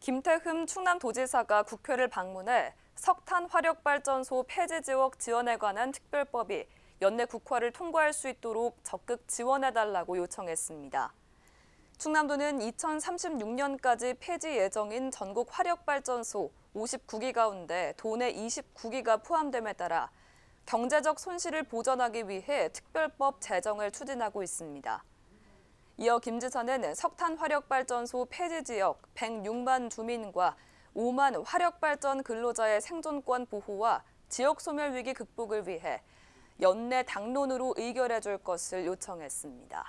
김태흠 충남도지사가 국회를 방문해 석탄 화력발전소 폐지 지역 지원에 관한 특별법이 연내 국화를 통과할 수 있도록 적극 지원해달라고 요청했습니다. 충남도는 2036년까지 폐지 예정인 전국 화력발전소 59기 가운데 도내 29기가 포함됨에 따라 경제적 손실을 보전하기 위해 특별법 제정을 추진하고 있습니다. 이어 김 지사는 석탄 화력발전소 폐지 지역 106만 주민과 5만 화력발전 근로자의 생존권 보호와 지역 소멸 위기 극복을 위해 연내 당론으로 의결해 줄 것을 요청했습니다.